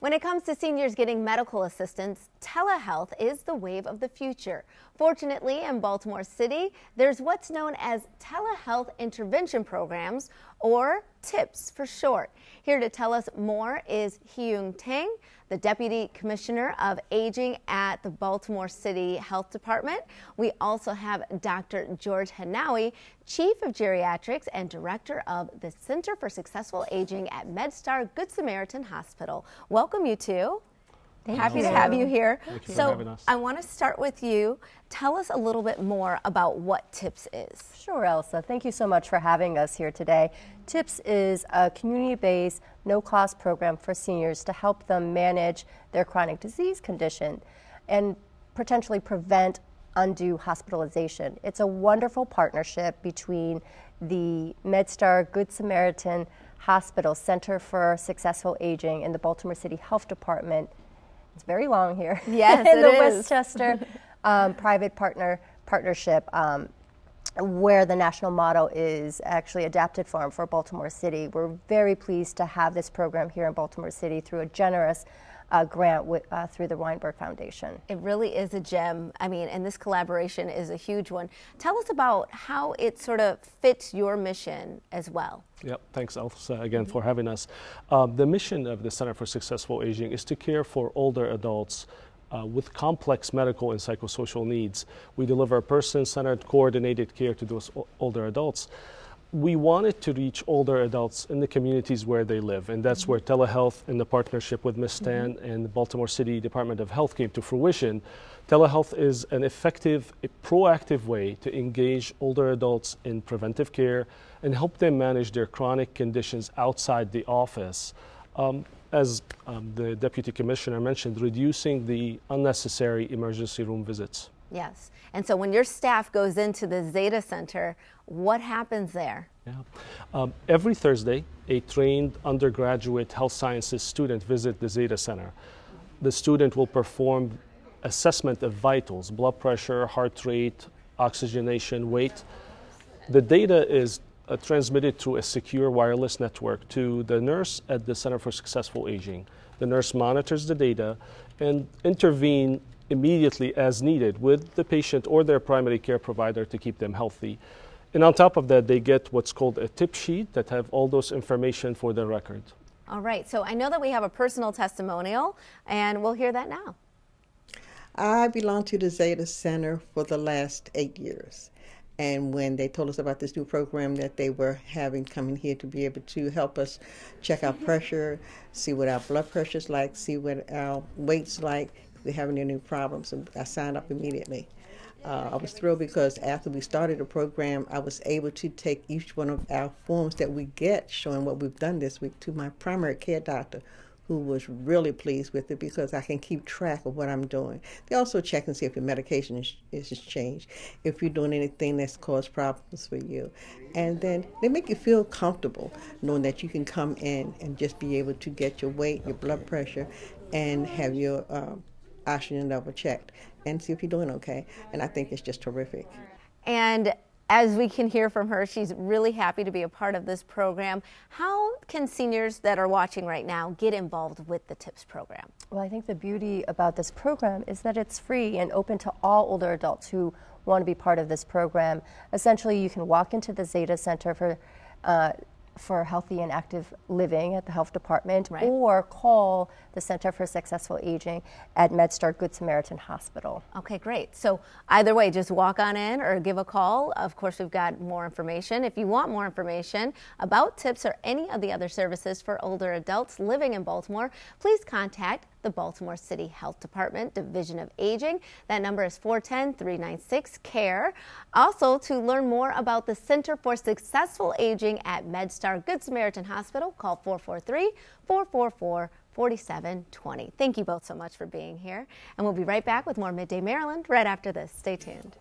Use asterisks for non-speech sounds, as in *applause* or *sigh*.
When it comes to seniors getting medical assistance, telehealth is the wave of the future. Fortunately, in Baltimore City, there's what's known as telehealth intervention programs, or TIPS for short. Here to tell us more is Heang Tan, the Deputy Commissioner of Aging at the Baltimore City Health Department. We also have Dr. George Hennawi, Chief of Geriatrics and Director of the Center for Successful Aging at MedStar Good Samaritan Hospital. Welcome, you two. Thank Happy you. to have you here. Thank you so I want to start with you. Tell us a little bit more about what TIPS is. Sure, Elsa. Thank you so much for having us here today. TIPS is a community-based, no-cost program for seniors to help them manage their chronic disease condition and potentially prevent undue hospitalization. It's a wonderful partnership between the MedStar Good Samaritan Hospital Center for Successful Aging and the Baltimore City Health Department it's very long here. Yes, *laughs* in the is. Westchester um, private partner partnership. Um, where the national motto is actually adapted from for Baltimore City. We're very pleased to have this program here in Baltimore City through a generous uh, grant uh, through the Weinberg Foundation. It really is a gem. I mean, and this collaboration is a huge one. Tell us about how it sort of fits your mission as well. Yep, thanks Elsa again for having us. Um, the mission of the Center for Successful Aging is to care for older adults uh, with complex medical and psychosocial needs. We deliver person-centered, coordinated care to those older adults we wanted to reach older adults in the communities where they live, and that's where telehealth and the partnership with Ms. Tan mm -hmm. and the Baltimore City Department of Health came to fruition. Telehealth is an effective, a proactive way to engage older adults in preventive care and help them manage their chronic conditions outside the office. Um, as um, the Deputy Commissioner mentioned, reducing the unnecessary emergency room visits. Yes. And so when your staff goes into the Zeta Center, what happens there? Yeah. Um, every Thursday, a trained undergraduate health sciences student visit the Zeta Center. The student will perform assessment of vitals, blood pressure, heart rate, oxygenation, weight. The data is uh, transmitted through a secure wireless network to the nurse at the Center for Successful Aging. The nurse monitors the data and intervene immediately as needed with the patient or their primary care provider to keep them healthy. And on top of that, they get what's called a tip sheet that have all those information for their record. All right, so I know that we have a personal testimonial, and we'll hear that now. I belong to the Zeta Center for the last eight years. And when they told us about this new program that they were having coming here to be able to help us check our pressure, see what our blood pressure is like, see what our weight's like, we have any problems. And I signed up immediately. Uh, I was thrilled because after we started the program, I was able to take each one of our forms that we get showing what we've done this week to my primary care doctor, who was really pleased with it because I can keep track of what I'm doing. They also check and see if your medication is, is changed, if you're doing anything that's caused problems for you. And then they make you feel comfortable knowing that you can come in and just be able to get your weight, your blood pressure, and have your um, oxygen level checked and see if you're doing okay. And I think it's just terrific. And as we can hear from her, she's really happy to be a part of this program. How can seniors that are watching right now get involved with the TIPS program? Well, I think the beauty about this program is that it's free and open to all older adults who want to be part of this program. Essentially, you can walk into the Zeta Center for uh, for healthy and active living at the health department right. or call the Center for Successful Aging at MedStar Good Samaritan Hospital. Okay, great. So either way, just walk on in or give a call. Of course, we've got more information. If you want more information about tips or any of the other services for older adults living in Baltimore, please contact the Baltimore City Health Department Division of Aging. That number is 410 396 CARE. Also, to learn more about the Center for Successful Aging at MedStar Good Samaritan Hospital, call 443 444 4720. Thank you both so much for being here. And we'll be right back with more Midday Maryland right after this. Stay tuned.